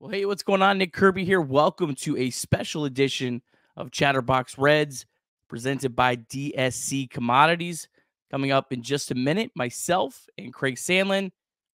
Well, hey, what's going on? Nick Kirby here. Welcome to a special edition of Chatterbox Reds presented by DSC Commodities. Coming up in just a minute, myself and Craig Sandlin,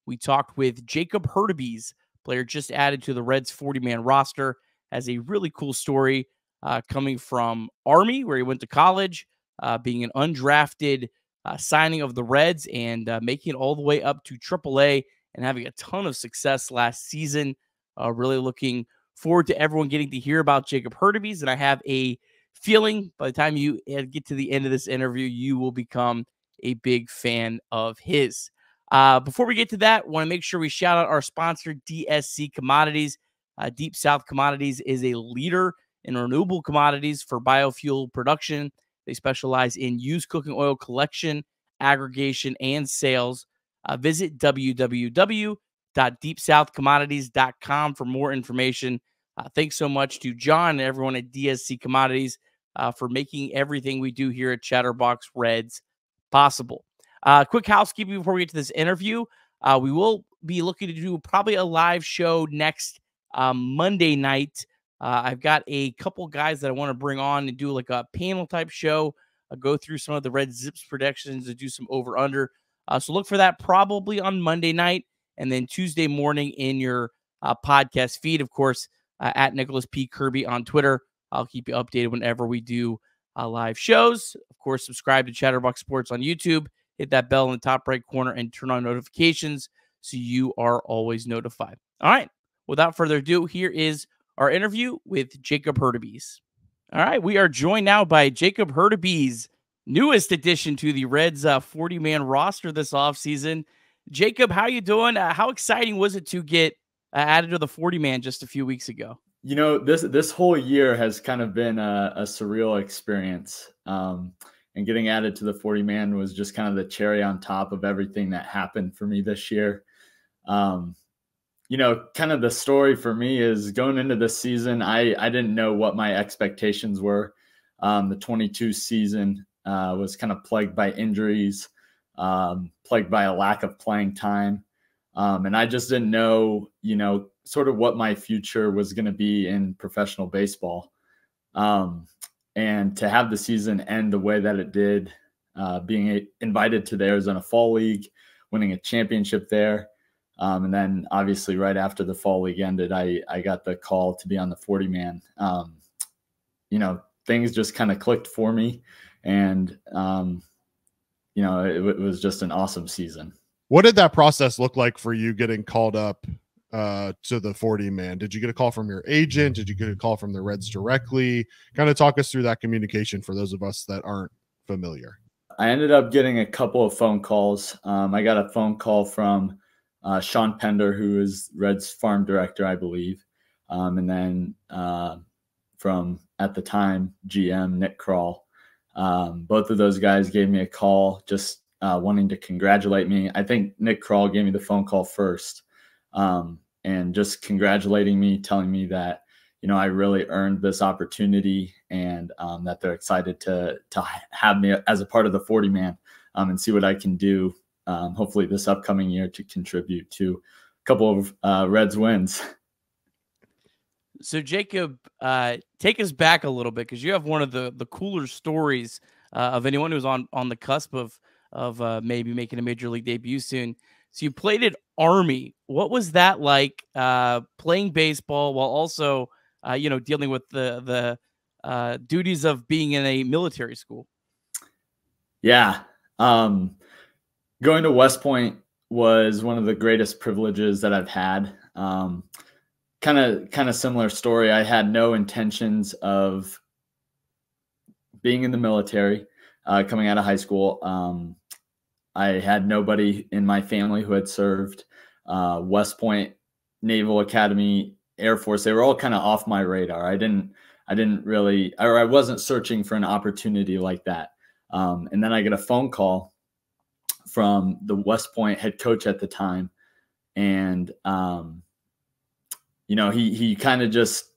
we talked with Jacob Hurtubise, player just added to the Reds 40 man roster, has a really cool story uh, coming from Army, where he went to college, uh, being an undrafted uh, signing of the Reds and uh, making it all the way up to AAA and having a ton of success last season. Uh, really looking forward to everyone getting to hear about Jacob Hurtubise. And I have a feeling by the time you get to the end of this interview, you will become a big fan of his. Uh, before we get to that, want to make sure we shout out our sponsor, DSC Commodities. Uh, Deep South Commodities is a leader in renewable commodities for biofuel production. They specialize in used cooking oil collection, aggregation, and sales. Uh, visit www www.deepsouthcommodities.com for more information. Uh, thanks so much to John and everyone at DSC Commodities uh, for making everything we do here at Chatterbox Reds possible. Uh, quick housekeeping before we get to this interview. Uh, we will be looking to do probably a live show next um, Monday night. Uh, I've got a couple guys that I want to bring on and do like a panel type show, uh, go through some of the Red ZiPS predictions and do some over under. so look for that probably on Monday night and then Tuesday morning in your uh, podcast feed. Of course, uh, at Nicholas P. Kirby on Twitter. I'll keep you updated whenever we do uh, live shows. Of course, subscribe to Chatterbox Sports on YouTube. Hit that bell in the top right corner and turn on notifications so you are always notified. All right. Without further ado, here is our interview with Jacob Hurtubise. All right. We are joined now by Jacob Hurtubise, newest addition to the Reds 40 uh, man roster this offseason. Jacob, how you doing? Uh, how exciting was it to get uh, added to the 40 man just a few weeks ago? You know, this this whole year has kind of been a, a surreal experience. Um, and getting added to the 40 man was just kind of the cherry on top of everything that happened for me this year. Um, you know, kind of the story for me is going into the season, I, I didn't know what my expectations were. Um, the 22 season uh, was kind of plagued by injuries um, plagued by a lack of playing time. Um, and I just didn't know, you know, sort of what my future was going to be in professional baseball. Um, and to have the season end the way that it did, uh, being invited to the Arizona Fall League, winning a championship there. Um, and then obviously right after the fall league ended, I, I got the call to be on the 40 man. Um, you know, things just kind of clicked for me. And, um, you know, it, it, was just an awesome season. What did that process look like for you getting called up uh, to the 40 man? Did you get a call from your agent? Did you get a call from the Reds directly? Kind of talk us through that communication for those of us that aren't familiar. I ended up getting a couple of phone calls. Um, I got a phone call from uh, Shawn Pender, who is Reds farm director, I believe. Um, and then uh, from at the time GM Nick Krall. Um, both of those guys gave me a call just uh, wanting to congratulate me. I think Nick Krall gave me the phone call first um, and just congratulating me, telling me that, you know, I really earned this opportunity and um, that they're excited to, to have me as a part of the 40 man um, and see what I can do, um, hopefully this upcoming year to contribute to a couple of uh, Reds wins. So Jacob, uh, take us back a little bit because you have one of the the cooler stories uh, of anyone who's on on the cusp of of uh, maybe making a major league debut soon. So you played at Army. What was that like uh, playing baseball while also uh, you know dealing with the the uh, duties of being in a military school? Yeah, um, going to West Point was one of the greatest privileges that I've had. Um, kind of kind of similar story. I had no intentions of being in the military uh, coming out of high school. Um, I had nobody in my family who had served. Uh, West Point, Naval Academy, Air Force. They were all kind of off my radar. I didn't I didn't really or I wasn't searching for an opportunity like that. Um, and then I get a phone call from the West Point head coach at the time, and um, you know, he he kind of just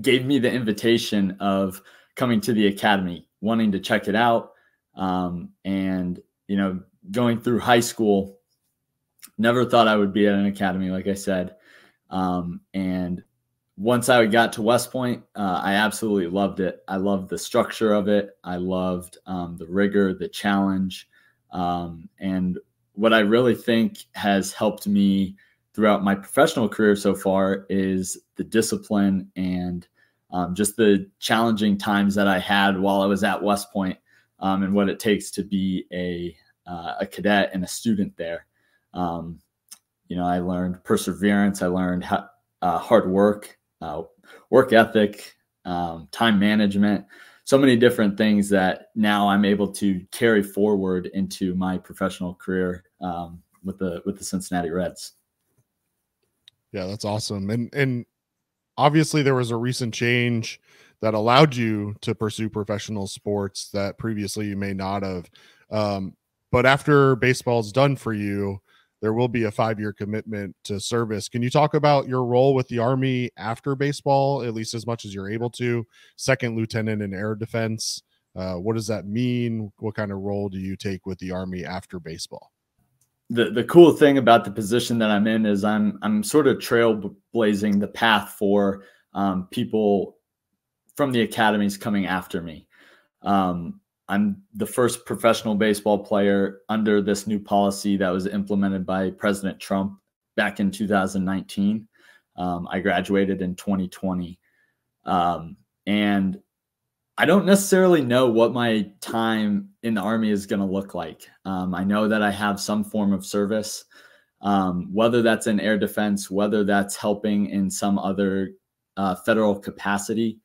gave me the invitation of coming to the academy, wanting to check it out, um, and you know, going through high school. Never thought I would be at an academy, like I said. Um, and once I got to West Point, uh, I absolutely loved it. I loved the structure of it. I loved um, the rigor, the challenge. Um, and what I really think has helped me throughout my professional career so far is the discipline and um, just the challenging times that I had while I was at West Point, um, and what it takes to be a uh, a cadet and a student there. Um, you know, I learned perseverance. I learned ha- uh, hard work, uh, work ethic, um, time management. So many different things that now I'm able to carry forward into my professional career um, with the with the Cincinnati Reds. Yeah, that's awesome. And and obviously there was a recent change that allowed you to pursue professional sports that previously you may not have. Um, but after baseball's done for you, there will be a five year commitment to service. Can you talk about your role with the Army after baseball, at least as much as you're able to? Second lieutenant in air defense. Uh, what does that mean? What kind of role do you take with the Army after baseball? The the cool thing about the position that I'm in is I'm I'm sort of trailblazing the path for um, people from the academies coming after me. Um, I'm the first professional baseball player under this new policy that was implemented by President Trump back in 2019. Um, I graduated in 2020, um, and I don't necessarily know what my time in the Army is going to look like. Um, I know that I have some form of service, um, whether that's in air defense, whether that's helping in some other uh, federal capacity.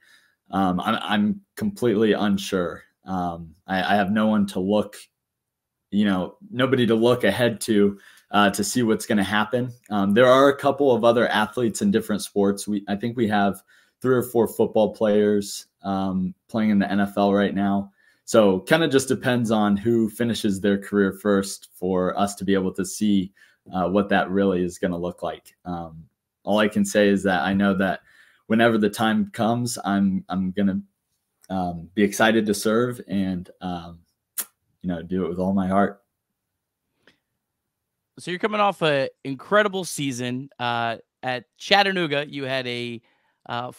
Um, I'm, I'm, completely unsure. Um, I, I, have no one to look, you know, nobody to look ahead to uh, to see what's going to happen. Um, there are a couple of other athletes in different sports. We I think we have three or four football players um, playing in the NFL right now. So kind of just depends on who finishes their career first for us to be able to see uh, what that really is going to look like. Um, all I can say is that I know that whenever the time comes, I'm I'm going to um, be excited to serve and um, you know do it with all my heart. So you're coming off an incredible season uh, at Chattanooga. You had a uh,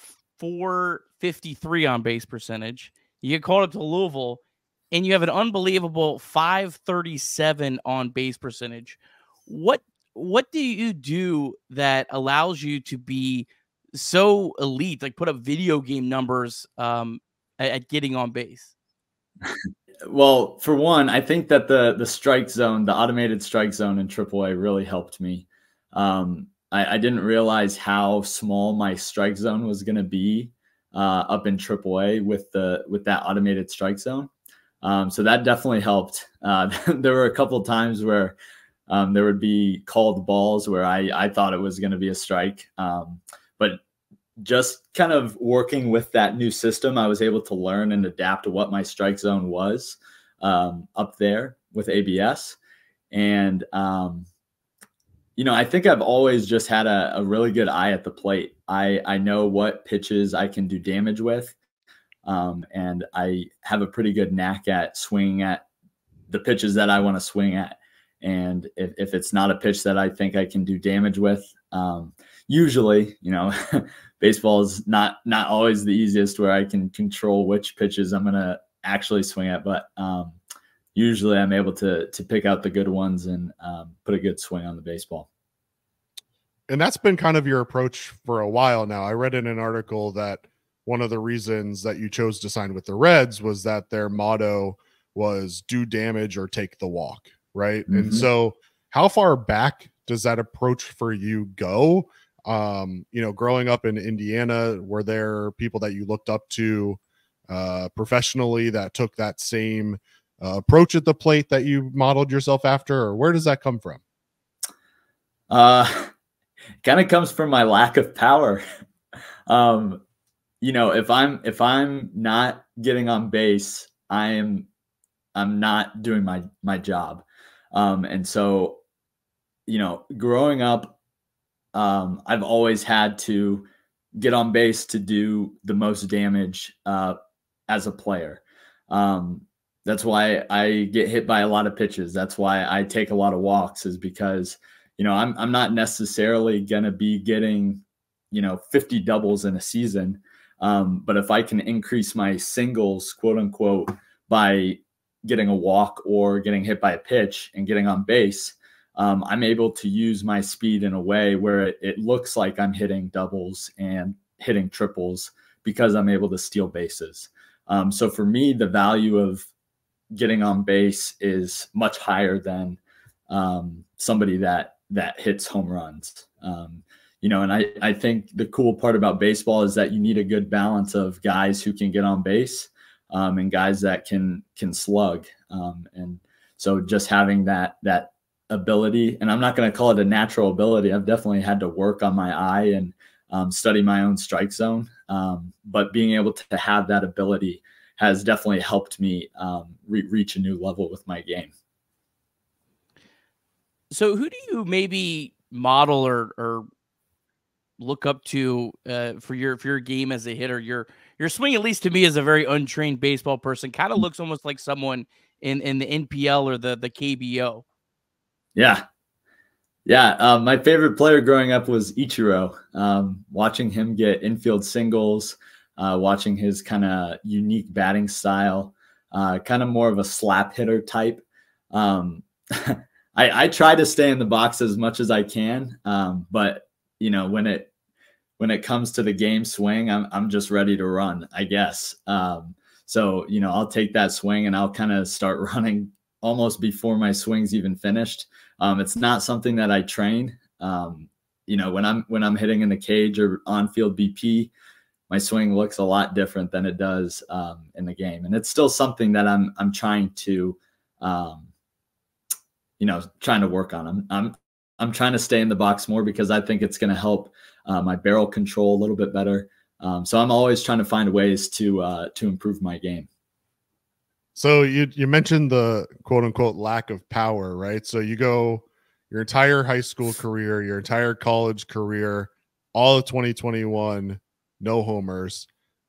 453 on base percentage. You get called up to Louisville, and you have an unbelievable 537 on base percentage. What what do you do that allows you to be so elite, like put up video game numbers um, at, at getting on base? well, for one, I think that the the strike zone, the automated strike zone in AAA, really helped me. Um, I, I didn't realize how small my strike zone was going to be uh, up in AAA with the with that automated strike zone. Um, so that definitely helped. Uh, there were a couple times where um, there would be called balls where I I thought it was going to be a strike, um, but just kind of working with that new system, I was able to learn and adapt what my strike zone was um, up there with ABS, and um, you know, I think I've always just had a, a, really good eye at the plate. I, I know what pitches I can do damage with. Um, and I have a pretty good knack at swinging at the pitches that I want to swing at. And if, if it's not a pitch that I think I can do damage with, um, usually, you know, baseball is not not always the easiest where I can control which pitches I'm going to actually swing at. But um, usually I'm able to to pick out the good ones and um, put a good swing on the baseball. And that's been kind of your approach for a while now. I read in an article that one of the reasons that you chose to sign with the Reds was that their motto was do damage or take the walk, right? Mm-hmm. And so how far back does that approach for you go? Um, you know, growing up in Indiana, were there people that you looked up to uh, professionally that took that same uh, approach at the plate that you modeled yourself after, or where does that come from? Uh, kind of comes from my lack of power. um, you know, if I'm if I'm not getting on base, I am I'm not doing my my job. Um, and so, you know, growing up, um, I've always had to get on base to do the most damage uh, as a player. Um, that's why I get hit by a lot of pitches. That's why I take a lot of walks, is because you know, I'm I'm not necessarily gonna be getting, you know, 50 doubles in a season. Um, but if I can increase my singles, quote unquote, by getting a walk or getting hit by a pitch and getting on base, um, I'm able to use my speed in a way where it, it looks like I'm hitting doubles and hitting triples because I'm able to steal bases. Um, so for me, the value of getting on base is much higher than um, somebody that that hits home runs. Um, you know, and I I think the cool part about baseball is that you need a good balance of guys who can get on base um, and guys that can can slug. Um, and so just having that that ability, and I'm not going to call it a natural ability. I've definitely had to work on my eye and um, study my own strike zone. Um, but being able to have that ability has definitely helped me um, re- reach a new level with my game. So, who do you maybe model or, or look up to uh, for your for your game as a hitter? Your your swing, at least to me, as a very untrained baseball person, kind of looks almost like someone in in the NPB or the the KBO. Yeah, yeah. Um, my favorite player growing up was Ichiro. Um, watching him get infield singles, uh, watching his kind of unique batting style, uh, kind of more of a slap hitter type. Um, I, I, try to stay in the box as much as I can, um, but you know when it when it comes to the game swing, I'm I'm just ready to run, I guess. Um, so you know I'll take that swing and I'll kind of start running almost before my swing's even finished. Um, it's not something that I train. Um, you know when I'm when I'm hitting in the cage or on field BP, my swing looks a lot different than it does um, in the game, and it's still something that I'm I'm trying to, um, you know, trying to work on. I'm I'm I'm trying to stay in the box more because I think it's going to help uh, my barrel control a little bit better. Um, so I'm always trying to find ways to uh, to improve my game. So you you mentioned the quote unquote lack of power, right? So you go your entire high school career, your entire college career, all of 2021 no homers.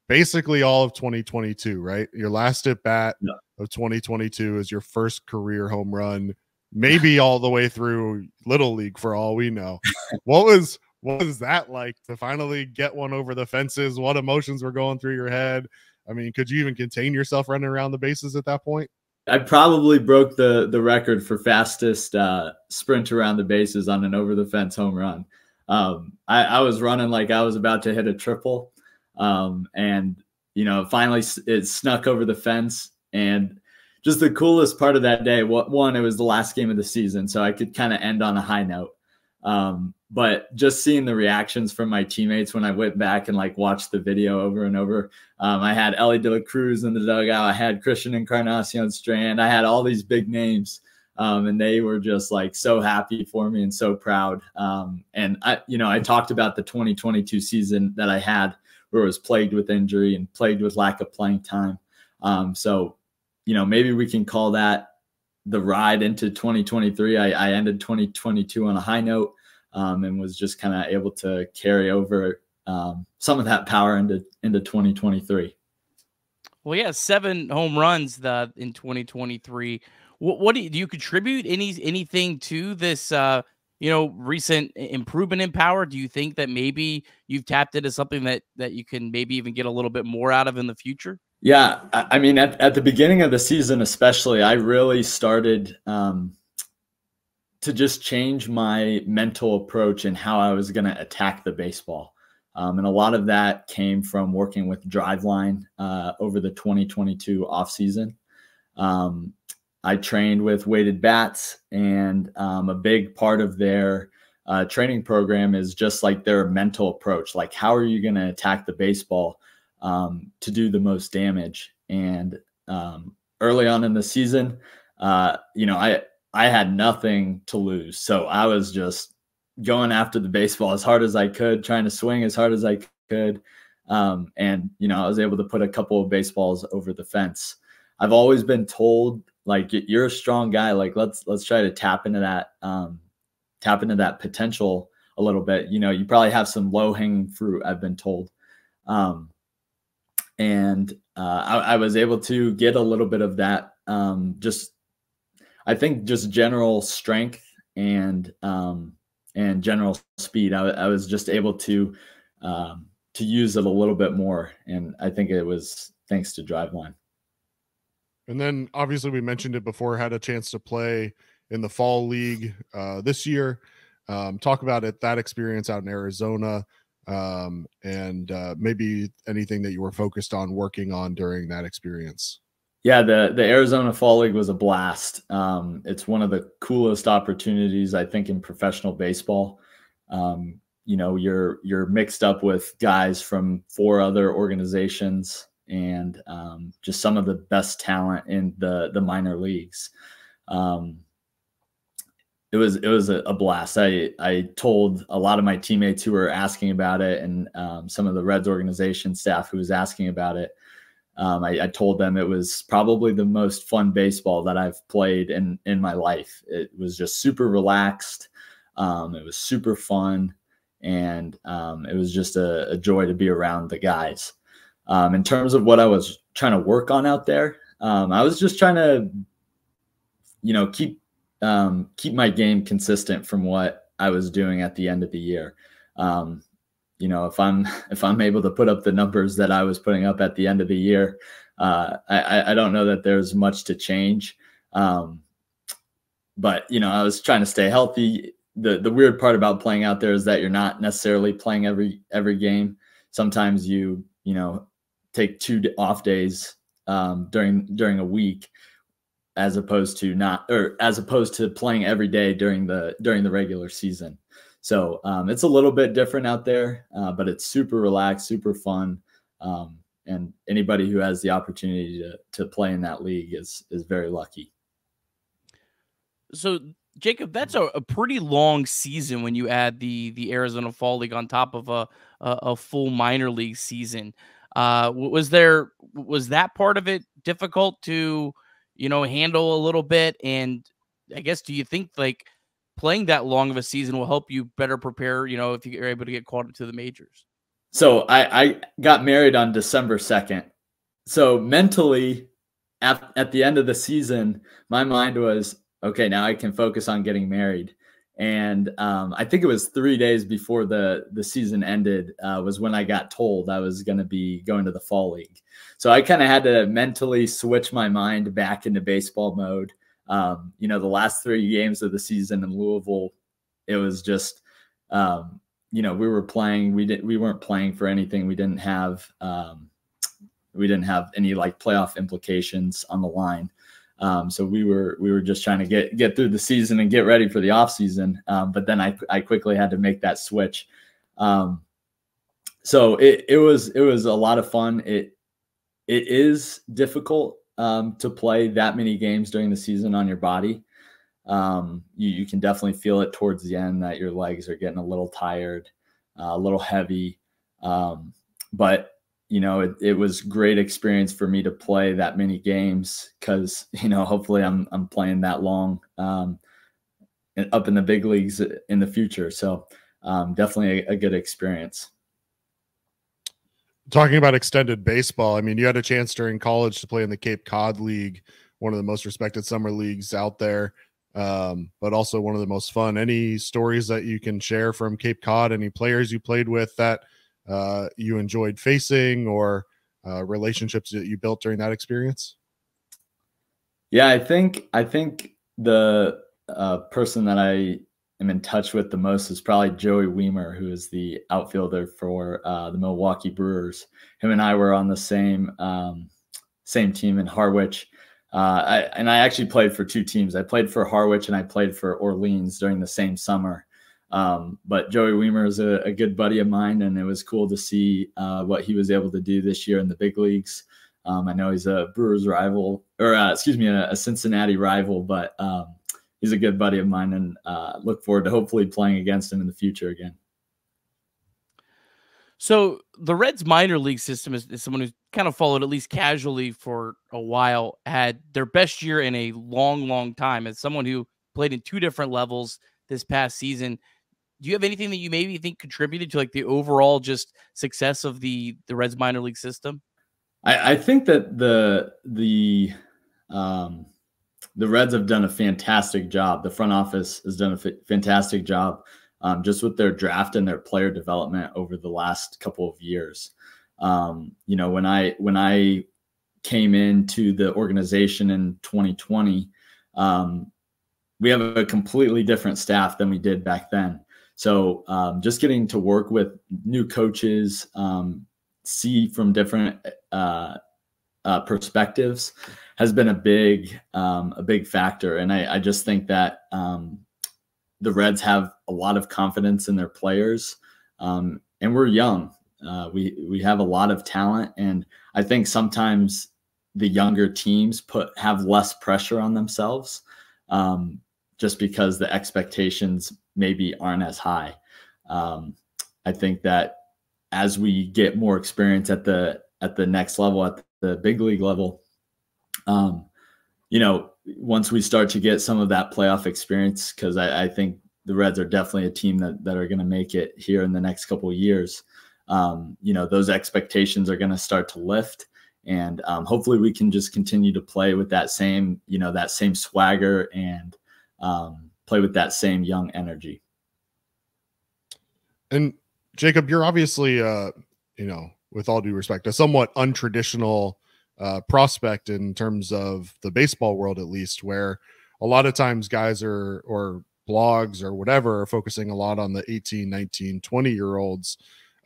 Basically, all of 2022, right? Your last at bat yeah. of 2022 is your first career home run, maybe all the way through little league for all we know. what was what was that like to finally get one over the fences? What emotions were going through your head? I mean, could you even contain yourself running around the bases at that point? I probably broke the the record for fastest uh, sprint around the bases on an over the fence home run. Um, I, I, was running like I was about to hit a triple, um, and you know, finally it snuck over the fence. And just the coolest part of that day, what one, it was the last game of the season, so I could kind of end on a high note. Um, but just seeing the reactions from my teammates when I went back and like watched the video over and over. Um, I had Elly De La Cruz in the dugout. I had Christian Encarnacion Strand. I had all these big names um, and they were just like so happy for me and so proud. Um, and I, you know, I talked about the 2022 season that I had where it was plagued with injury and plagued with lack of playing time. Um, so, you know, maybe we can call that the ride into 2023. I, I ended 2022 on a high note um, and was just kind of able to carry over um, some of that power into into 2023. Well, yeah, seven home runs the in 2023 what, what do you, do you contribute any anything to this? Uh, you know, recent improvement in power. Do you think that maybe you've tapped into something that that you can maybe even get a little bit more out of in the future? Yeah, I mean, at, at the beginning of the season, especially, I really started um, to just change my mental approach and how I was going to attack the baseball. Um, and a lot of that came from working with Driveline uh, over the 2022 offseason. Um, I trained with weighted bats, and um, a big part of their uh, training program is just like their mental approach. Like, how are you going to attack the baseball um, to do the most damage? And um, early on in the season, uh, you know, I I had nothing to lose, so I was just going after the baseball as hard as I could, trying to swing as hard as I could. Um, and you know, I was able to put a couple of baseballs over the fence. I've always been told like you're a strong guy like let's let's try to tap into that um tap into that potential a little bit you know you probably have some low hanging fruit i've been told um and uh I, I was able to get a little bit of that um just i think just general strength and um, and general speed. I, I was just able to um, to use it a little bit more, and I think it was thanks to Driveline. And then obviously we mentioned it before, had a chance to play in the fall league uh, this year. Um, talk about it, that experience out in Arizona, um, and uh, maybe anything that you were focused on working on during that experience. Yeah, the the Arizona Fall League was a blast. Um, it's one of the coolest opportunities I think in professional baseball. Um, you know, you're you're mixed up with guys from four other organizations and um, just some of the best talent in the the minor leagues. Um, it was it was a, blast. I I told a lot of my teammates who were asking about it, and um, some of the Reds organization staff who was asking about it. Um, I, I, told them it was probably the most fun baseball that I've played in in my life. It was just super relaxed. Um, it was super fun, and um, it was just a, a, joy to be around the guys. Um, in terms of what I was trying to work on out there, um, I was just trying to, you know, keep um, keep my game consistent from what I was doing at the end of the year. Um, you know, if I'm if I'm able to put up the numbers that I was putting up at the end of the year, uh, I, I don't know that there's much to change. Um, but you know, I was trying to stay healthy. The the weird part about playing out there is that you're not necessarily playing every every game. Sometimes you you know take two off days um, during during a week as opposed to not or as opposed to playing every day during the during the regular season. So um, it's a little bit different out there uh, but it's super relaxed super fun. Um, and anybody who has the opportunity to, to play in that league is is very lucky. So jacob that's a, a pretty long season when you add the the arizona fall league on top of a a, a full minor league season. Uh, was there was that part of it difficult to you know handle a little bit? And I guess do you think like playing that long of a season will help you better prepare? You know, if you're able to get called into the majors. So I, I got married on December second. So mentally, at, at the end of the season, my mind was okay. Now I can focus on getting married and um, I think it was three days before the the season ended uh, was when I got told I was going to be going to the fall league. So I kind of had to mentally switch my mind back into baseball mode. Um, you know, the last three games of the season in Louisville, it was just, um, you know, we were playing. We didn't. We weren't playing for anything. We didn't have. Um, we didn't have any like playoff implications on the line. Um, so we were we were just trying to get get through the season and get ready for the off season. Um, but then I I quickly had to make that switch. Um, so it it was it was a lot of fun. It it is difficult um, to play that many games during the season on your body. Um, you, you can definitely feel it towards the end that your legs are getting a little tired, uh, a little heavy. Um, but you know, it, it was great experience for me to play that many games because, you know, hopefully I'm, I'm playing that long um, up in the big leagues in the future. So um, definitely a, a good experience. Talking about extended baseball, I mean, you had a chance during college to play in the Cape Cod League, one of the most respected summer leagues out there, um, but also one of the most fun. Any stories that you can share from Cape Cod? Any players you played with that uh, you enjoyed facing or uh, relationships that you built during that experience? Yeah, I think I think the uh, person that I am in touch with the most is probably Joey Wiemer, who is the outfielder for uh, the Milwaukee Brewers. Him and I were on the same um, same team in Harwich. Uh, I, and I actually played for two teams. I played for Harwich and I played for Orleans during the same summer. Um, but Joey Wiemer is a, a, good buddy of mine, and it was cool to see uh, what he was able to do this year in the big leagues. Um, I know he's a Brewers rival, or uh, excuse me, a, a, Cincinnati rival, but um, he's a good buddy of mine, and uh, look forward to hopefully playing against him in the future again. So the Reds minor league system is, is, someone who's kind of followed at least casually for a while, had their best year in a long, long time. As someone who played in two different levels this past season, do you have anything that you maybe think contributed to like the overall just success of the the Reds minor league system? I, I think that the the um, the Reds have done a fantastic job. The front office has done a f- fantastic job um, just with their draft and their player development over the last couple of years. Um, you know, when I when I came into the organization in 2020, um, we have a completely different staff than we did back then. So um, just getting to work with new coaches, um, see from different uh, uh, perspectives has been a big um, a big factor, and I, I just think that um, the Reds have a lot of confidence in their players, um, and we're young. Uh, we we have a lot of talent, and I think sometimes the younger teams put have less pressure on themselves, um, just because the expectations maybe aren't as high. Um, I think that as we get more experience at the at the next level, at the big league level, um, you know, once we start to get some of that playoff experience, because I, I, think the Reds are definitely a team that, that are going to make it here in the next couple years. Um, you know, those expectations are going to start to lift. And um, hopefully we can just continue to play with that same, you know, that same swagger and um, play with that same young energy. And Jacob, you're obviously, uh, you know, with all due respect, a somewhat untraditional uh, prospect in terms of the baseball world, at least, where a lot of times guys are or blogs or whatever are focusing a lot on the 18, 19, 20 year olds.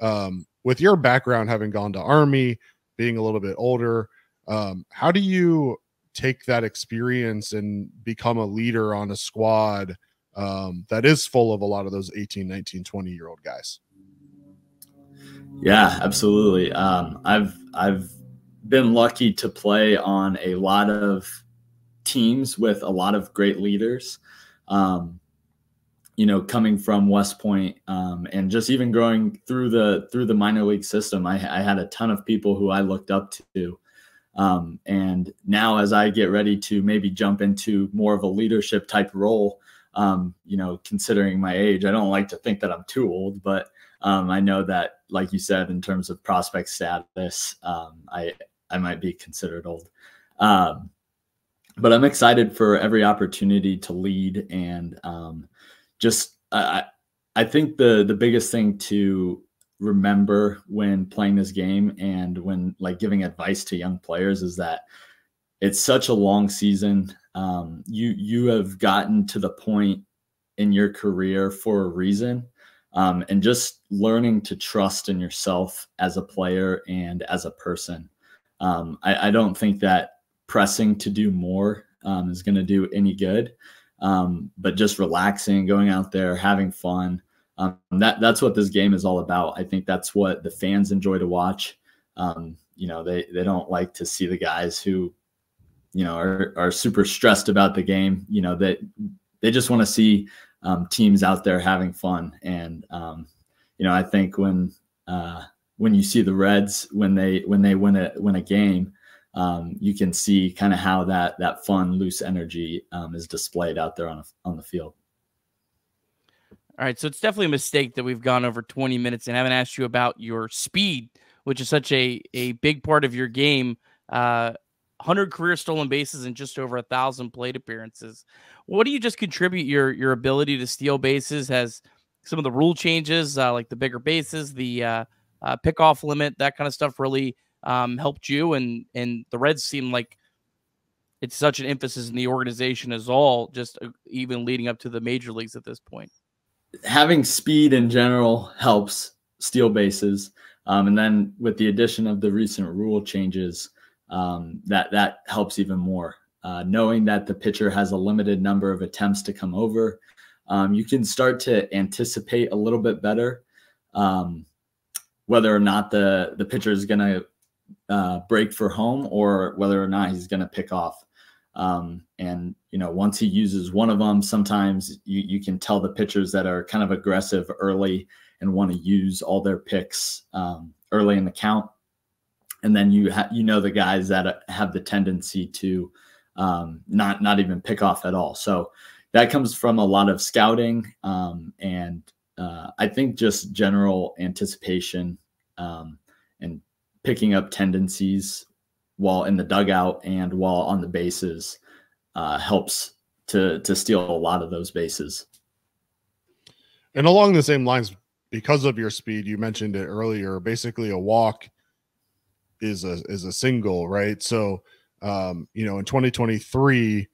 Um, with your background, having gone to Army, being a little bit older, um, how do you take that experience and become a leader on a squad um, that is full of a lot of those 18, 19, 20 year old guys? Yeah, absolutely. Um, I've I've been lucky to play on a lot of teams with a lot of great leaders. Um, you know, coming from West Point, um, and just even growing through the through the minor league system, I, I had a ton of people who I looked up to. Um, and now, as I get ready to maybe jump into more of a leadership type role, um, you know, considering my age, I don't like to think that I'm too old, but um, I know that, like you said, in terms of prospect status, um, I I might be considered old. Um, but I'm excited for every opportunity to lead and um, just I I think the the biggest thing to remember when playing this game and when like giving advice to young players is that it's such a long season. Um, you you have gotten to the point in your career for a reason, um, and just learning to trust in yourself as a player and as a person. Um, I, I, don't think that pressing to do more um, is going to do any good. Um, but just relaxing, going out there, having fun. Um, that that's what this game is all about. I think that's what the fans enjoy to watch. Um, you know, they they don't like to see the guys who, you know, are are super stressed about the game. You know, that they, they just want to see um, teams out there having fun. And you know, I think when uh, when you see the Reds when they when they win a win a game, um, you can see kind of how that that fun, loose energy um, is displayed out there on a, on the field. All right, so it's definitely a mistake that we've gone over 20 minutes and haven't asked you about your speed, which is such a a big part of your game. Uh, 100 career stolen bases and just over a thousand plate appearances. What do you just contribute your your ability to steal bases? Has some of the rule changes, uh, like the bigger bases, the uh, uh, pickoff limit, that kind of stuff really um, helped you. And and the Reds seem like it's such an emphasis in the organization as all, just uh, even leading up to the major leagues at this point. Having speed in general helps steal bases, um, and then with the addition of the recent rule changes, um, that that helps even more. Uh, knowing that the pitcher has a limited number of attempts to come over, um, you can start to anticipate a little bit better. Um, whether or not the the pitcher is going to uh, break for home or whether or not he's going to pick off. Um, and you know, once he uses one of them, sometimes you you can tell the pitchers that are kind of aggressive early and want to use all their picks um, early in the count. And then you ha- you know the guys that uh, have the tendency to um, not not even pick off at all. So that comes from a lot of scouting um, and uh, I think just general anticipation um, and picking up tendencies while in the dugout and while on the bases uh, helps to to steal a lot of those bases. And along the same lines, because of your speed, you mentioned it earlier. Basically, a walk is a is a single, right? So, um, you know, in 2023,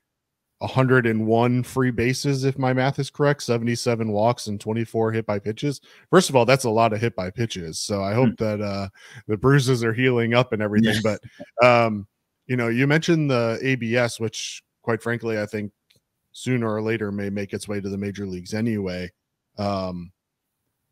101 free bases, if my math is correct, 77 walks and 24 hit by pitches. First of all, that's a lot of hit by pitches. So I hope mm-hmm. that uh, the bruises are healing up and everything. But um, you know, you mentioned the ABS, which quite frankly, I think sooner or later may make its way to the major leagues anyway. Um,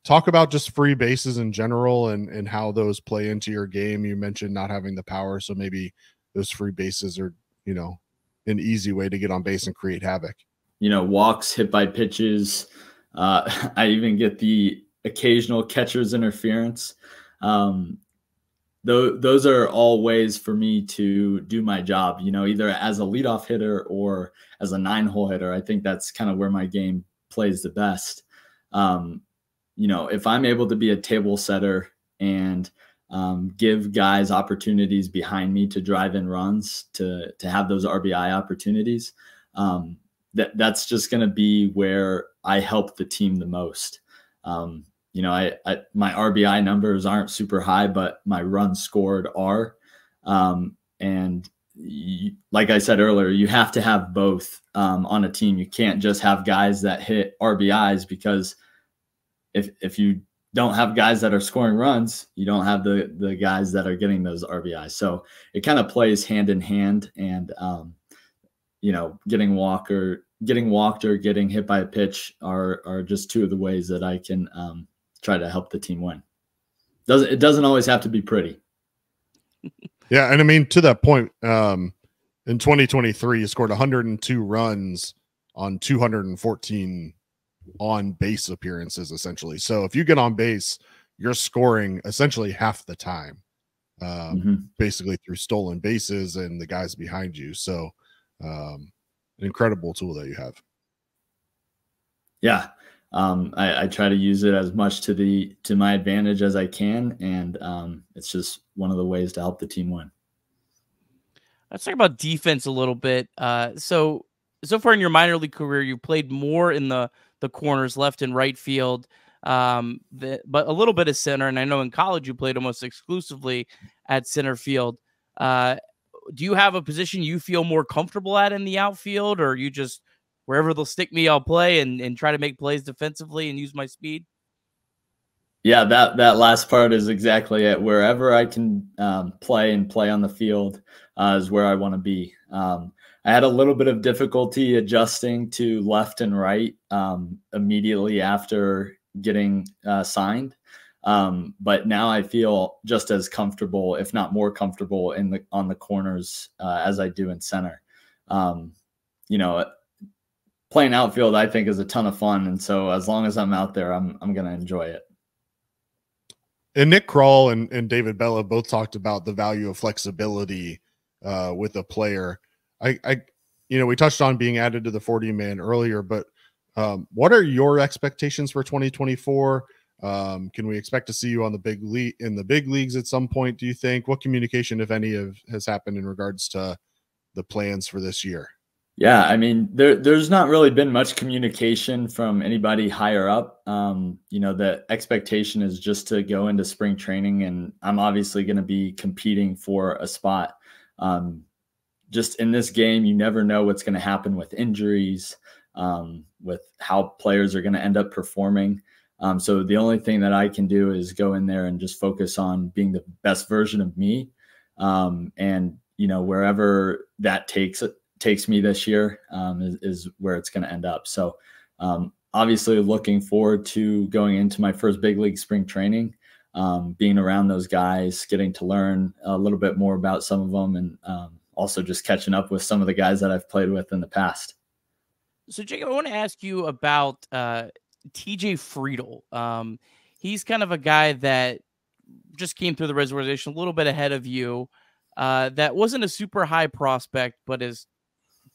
talk about just free bases in general and and how those play into your game. You mentioned not having the power, so maybe those free bases are you know an easy way to get on base and create havoc. You know, walks, hit by pitches. Uh, I even get the occasional catcher's interference. Um, though those are all ways for me to do my job. You know, either as a leadoff hitter or as a nine hole hitter. I think that's kind of where my game plays the best. Um, you know, if I'm able to be a table setter and um, give guys opportunities behind me to drive in runs to to have those RBI opportunities. Um, that that's just going to be where I help the team the most. Um, you know, I, I, my RBI numbers aren't super high, but my runs scored are. Um, and you, like I said earlier, you have to have both um, on a team. You can't just have guys that hit RBIs because if if you don't have guys that are scoring runs, you don't have the the guys that are getting those RBIs. So it kind of plays hand in hand, and um, you know, getting Walker, getting walked or getting hit by a pitch are are just two of the ways that I can um, try to help the team win. Doesn't it doesn't always have to be pretty. yeah, and I mean to that point, um, in 2023, you scored 102 runs on 214 on base appearances essentially. So if you get on base, you're scoring essentially half the time, um, mm-hmm. basically through stolen bases and the guys behind you. So um, an incredible tool that you have. Yeah, um, I, I, try to use it as much to the to my advantage as I can, and um, it's just one of the ways to help the team win. Let's talk about defense a little bit. Uh, so so far in your minor league career, you played more in the the corners, left and right field, um, the, but a little bit of center. And I know in college you played almost exclusively at center field. Uh, do you have a position you feel more comfortable at in the outfield, or you just wherever they'll stick me, I'll play and, and try to make plays defensively and use my speed? Yeah, that that last part is exactly it. Wherever I can um, play and play on the field uh, is where I want to be. Um, I had a little bit of difficulty adjusting to left and right um, immediately after getting uh, signed. Um, but now I feel just as comfortable, if not more comfortable, in the on the corners uh, as I do in center. Um, you know, playing outfield I think is a ton of fun, and so as long as I'm out there, I'm I'm gonna enjoy it. And Nick Krall and, and David Bell both talked about the value of flexibility uh, with a player. I, I, you know, we touched on being added to the 40 man earlier, but um, what are your expectations for 2024? Um, can we expect to see you on the big league in the big leagues at some point? Do you think? What communication, if any, have, has happened in regards to the plans for this year? Yeah, I mean, there there's not really been much communication from anybody higher up. Um, you know, the expectation is just to go into spring training, and I'm obviously going to be competing for a spot. Um, just in this game, you never know what's going to happen with injuries, um, with how players are going to end up performing. Um, so the only thing that I can do is go in there and just focus on being the best version of me. Um, and you know wherever that takes takes me this year um, is, is, where it's going to end up. So um, obviously looking forward to going into my first big league spring training, um, being around those guys, getting to learn a little bit more about some of them, and also just catching up with some of the guys that I've played with in the past. So, Jacob, I want to ask you about uh, TJ Friedl. Um, he's kind of a guy that just came through the reservation a little bit ahead of you. Uh, that wasn't a super high prospect, but has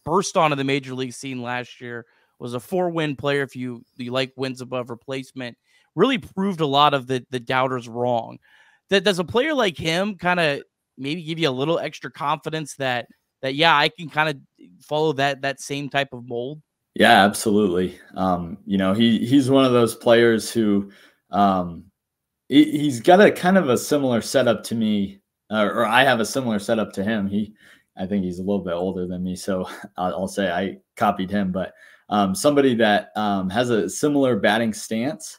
burst onto the major league scene last year. Was a four win player. If you you like wins above replacement, really proved a lot of the the doubters wrong. That does a player like him kind of maybe give you a little extra confidence that that yeah, I can kind of follow that that same type of mold? Yeah, absolutely. Um, you know, he he's one of those players who um, he, has got a kind of a similar setup to me, uh, or I have a similar setup to him. He, I think he's a little bit older than me, so I'll, I'll say I copied him. But um, somebody that um, has a similar batting stance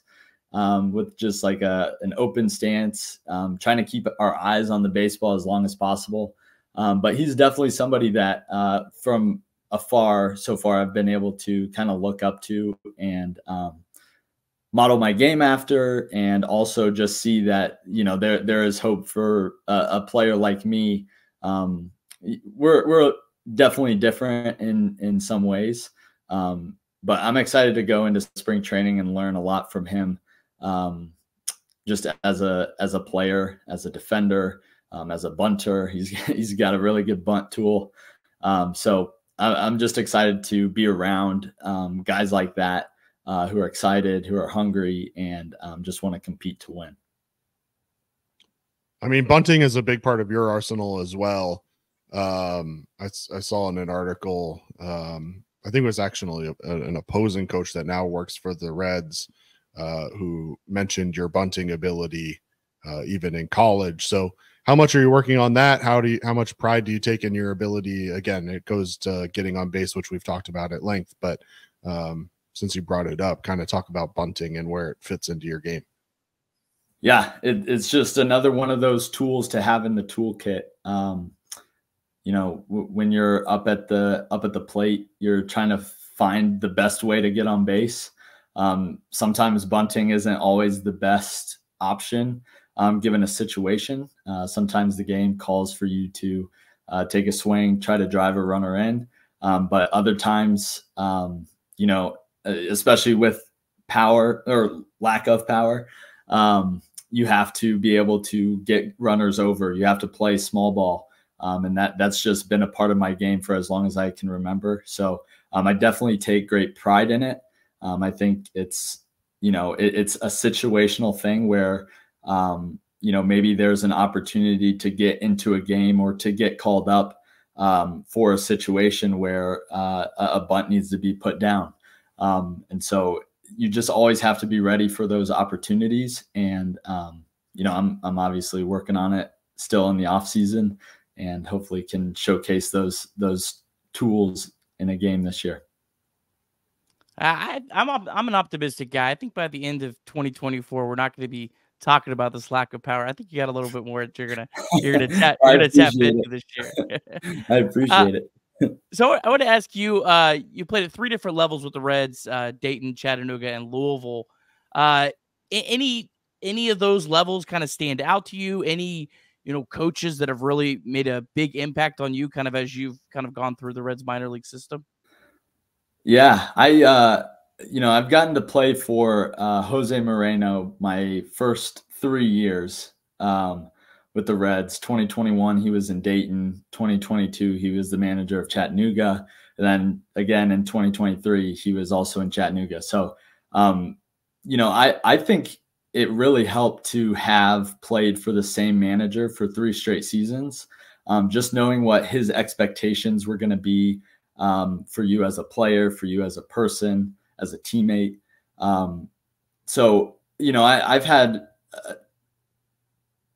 um, with just like a an open stance, um, trying to keep our eyes on the baseball as long as possible. Um, but he's definitely somebody that uh, from afar so far I've been able to kind of look up to and um, model my game after, and also just see that you know there there is hope for a, a player like me. Um, we're we're definitely different in in some ways, um, but I'm excited to go into spring training and learn a lot from him. Um, just as a as a player, as a defender, um, as a bunter, he's he's got a really good bunt tool. Um, so I'm just excited to be around um, guys like that uh, who are excited, who are hungry, and um, just want to compete to win. I mean, bunting is a big part of your arsenal as well. Um, I, I, saw in an article, um, I think it was actually an opposing coach that now works for the Reds, uh, who mentioned your bunting ability uh, even in college. So how much are you working on that? How do you, how much pride do you take in your ability? Again, it goes to getting on base, which we've talked about at length, but um, since you brought it up, kind of talk about bunting and where it fits into your game. Yeah, it, it's just another one of those tools to have in the toolkit. Um, you know, when you're up at the up at the plate, you're trying to find the best way to get on base. Um, sometimes bunting isn't always the best option um, given a situation. Uh, sometimes the game calls for you to uh, take a swing, try to drive a runner in. Um, but other times, um, you know, especially with power or lack of power, um, you have to be able to get runners over. You have to play small ball. Um, and that that's just been a part of my game for as long as I can remember. So um, I definitely take great pride in it. I think it's you know it, it's a situational thing where um, you know, maybe there's an opportunity to get into a game or to get called up um, for a situation where uh, a bunt needs to be put down. Um, and so you just always have to be ready for those opportunities. And, um, you know, I'm, I'm obviously working on it still in the off season and hopefully can showcase those, those tools in a game this year. I, I'm I'm an optimistic guy. I think by the end of 2024, we're not going to be talking about this lack of power. I think you got a little bit more that you're gonna you're gonna tap you're gonna tap into it. this year. I appreciate uh, it. so I want to ask you. Uh, you played at three different levels with the Reds: uh, Dayton, Chattanooga, and Louisville. Uh, any any of those levels kind of stand out to you? Any you know coaches that have really made a big impact on you, kind of as you've kind of gone through the Reds minor league system? Yeah, I uh, you know, I've gotten to play for uh, Jose Moreno my first three years um, with the Reds. 2021, he was in Dayton. 2022, he was the manager of Chattanooga. And then again in 2023, he was also in Chattanooga. So, um, you know, I, I think it really helped to have played for the same manager for three straight seasons. Um, just knowing what his expectations were going to be um, for you as a player, for you as a person as a teammate. Um, so, you know, I, have had a,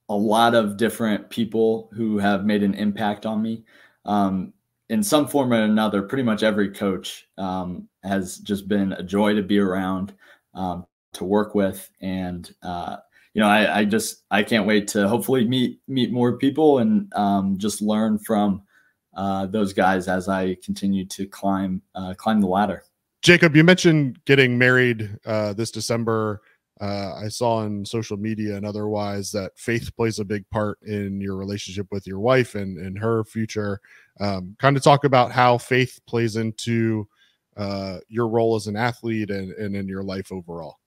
a, lot of different people who have made an impact on me um, in some form or another. Pretty much every coach um, has just been a joy to be around, um, to work with, and uh, you know, I, I, just I can't wait to hopefully meet meet more people and um, just learn from uh, those guys as I continue to climb uh, climb the ladder. Jacob, you mentioned getting married uh, this December. Uh, I saw on social media and otherwise that faith plays a big part in your relationship with your wife and, and her future. Um, kind of talk about how faith plays into uh, your role as an athlete and, and in your life overall.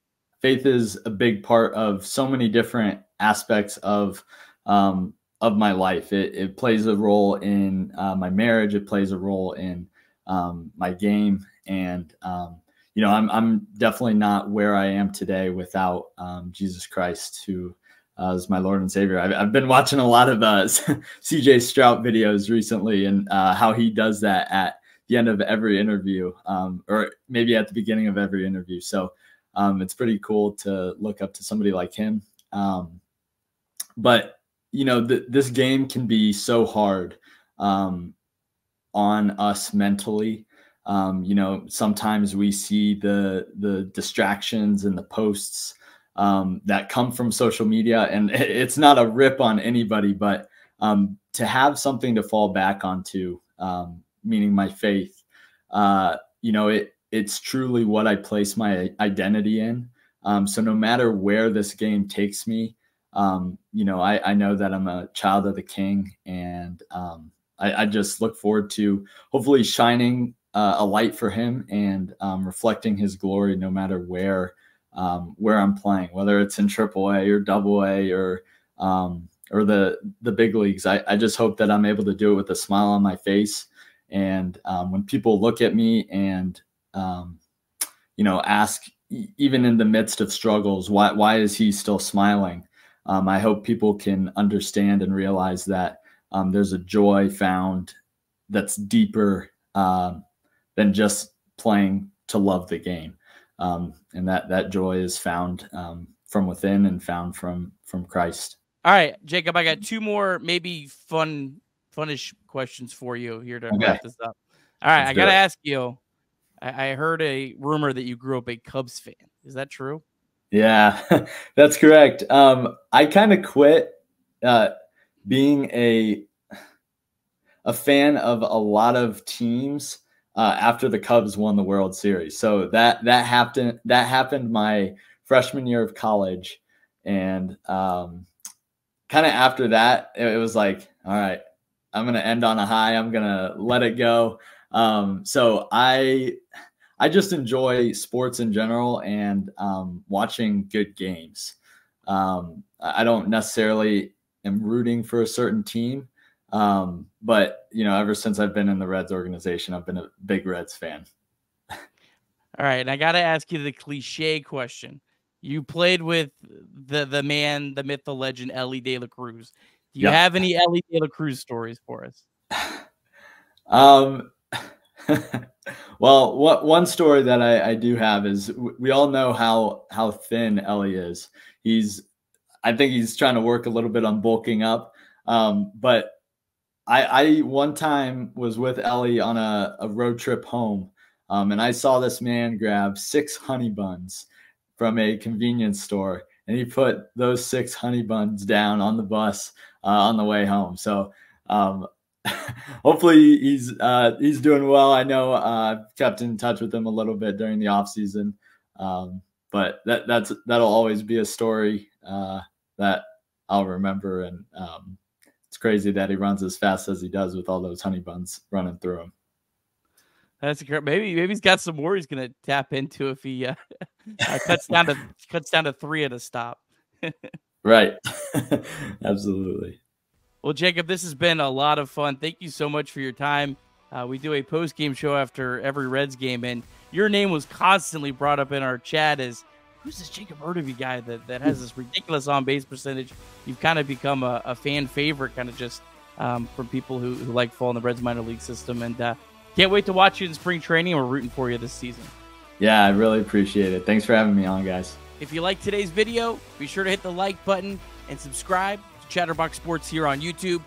Faith is a big part of so many different aspects of um, of my life. It, it plays a role in uh, my marriage. It plays a role in um, my game and um, you know I'm I'm definitely not where I am today without um, Jesus Christ who uh, as my Lord and Savior. I've, I've been watching a lot of uh, CJ Stroud videos recently and uh, how he does that at the end of every interview, um, or maybe at the beginning of every interview. So um, it's pretty cool to look up to somebody like him. Um, but you know, th- this game can be so hard um, on us mentally. Um, you know, sometimes we see the the distractions and the posts um, that come from social media, and it's not a rip on anybody, but um, to have something to fall back onto, um, meaning my faith, uh, you know, it it's truly what I place my identity in. Um, so no matter where this game takes me, um, you know, I, I know that I'm a child of the King, and um, I, I, just look forward to hopefully shining uh, a light for Him and um, reflecting His glory, no matter where um, where I'm playing, whether it's in AAA or Double A or um, or the the big leagues. I, I just hope that I'm able to do it with a smile on my face, and um, when people look at me and you know ask even in the midst of struggles, why why is he still smiling? Um, I hope people can understand and realize that um, there's a joy found that's deeper um, than just playing to love the game, um, and that that joy is found um, from within and found from from Christ. All right, Jacob, I got two more maybe fun funish questions for you here to okay. wrap this up. All right, Let's I got to ask you. I, I heard a rumor that you grew up a Cubs fan. Is that true? Yeah, that's correct. Um, I kind of quit uh, being a a fan of a lot of teams uh, after the Cubs won the World Series. So that that happened that happened my freshman year of college, and um, kind of after that, it, it, was like, all right, I'm gonna end on a high. I'm gonna let it go. Um, so I I just enjoy sports in general and um, watching good games. Um, I don't necessarily am rooting for a certain team, um, but you know, ever since I've been in the Reds organization, I've been a big Reds fan. All right, and I got to ask you the cliche question. You played with the the man, the myth, the legend, Elly De La Cruz. Do you have any Elly De La Cruz stories for us? Um, well, what one story that I, I do have is we all know how how thin Elly is. He's, I think he's trying to work a little bit on bulking up. Um, but I, I one time was with Elly on a, a road trip home, um, and I saw this man grab six honey buns from a convenience store, and he put those six honey buns down on the bus uh, on the way home. So um, hopefully he's uh, he's doing well. I know uh, I've kept in touch with him a little bit during the off season, um, but that that's that'll always be a story uh, that I'll remember. And um, it's crazy that he runs as fast as he does with all those honey buns running through him. That's great. Maybe maybe he's got some more he's gonna tap into if he uh, uh, cuts down to cuts down to three at a stop. right. Absolutely. Well, Jacob, this has been a lot of fun. Thank you so much for your time. Uh, we do a post game show after every Reds game, and your name was constantly brought up in our chat as who's this Jacob Hurtubise guy that, that has this ridiculous on base percentage? You've kind of become a, a fan favorite, kind of just um, from people who, who like following the Reds minor league system. And uh, can't wait to watch you in spring training. We're rooting for you this season. Yeah, I really appreciate it. Thanks for having me on, guys. If you like today's video, be sure to hit the like button and subscribe Chatterbox Sports here on YouTube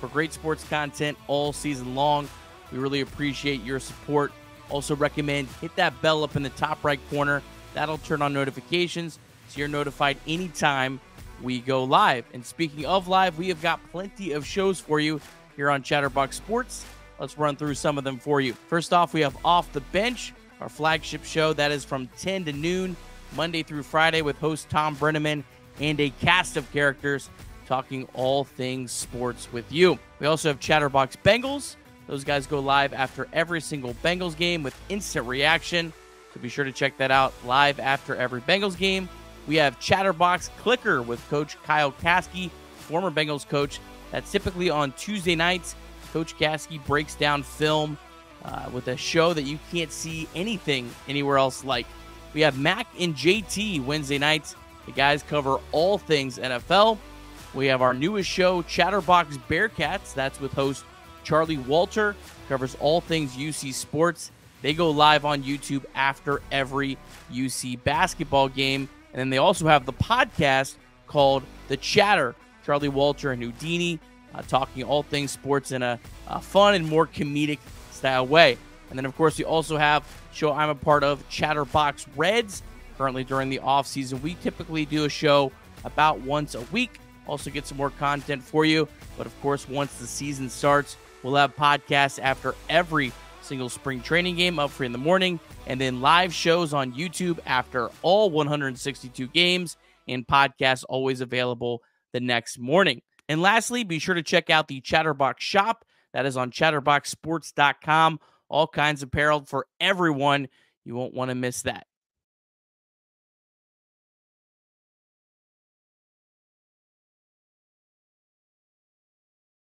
for great sports content all season long. We really appreciate your support. Also, recommend hit that bell up in the top right corner. That'll turn on notifications so you're notified anytime we go live. And speaking of live, we have got plenty of shows for you here on Chatterbox Sports. Let's run through some of them for you. First off, we have Off the Bench, our flagship show that is from 10 to noon, Monday through Friday, with host Tom Brennaman and a cast of characters talking all things sports with you. We also have Chatterbox Bengals. Those guys go live after every single Bengals game with instant reaction. So be sure to check that out live after every Bengals game. We have Chatterbox Clicker with Coach Kyle Caskey, former Bengals coach. That's typically on Tuesday nights. Coach Caskey breaks down film uh, with a show that you can't see anything anywhere else like. We have Mac and JT Wednesday nights. The guys cover all things NFL. We have our newest show, Chatterbox Bearcats. That's with host Charlie Walter. Covers all things UC sports. They go live on YouTube after every UC basketball game. And then they also have the podcast called The Chatter. Charlie Walter and Houdini uh, talking all things sports in a, a fun and more comedic style way. And then, of course, we also have show I'm a part of, Chatterbox Reds. Currently, during the off season, we typically do a show about once a week. Also, get some more content for you. But of course, once the season starts, we'll have podcasts after every single spring training game up for in the morning, and then live shows on YouTube after all 162 games, and podcasts always available the next morning. And lastly, be sure to check out the Chatterbox shop. That is on chatterboxsports.com. All kinds of apparel for everyone. You won't want to miss that.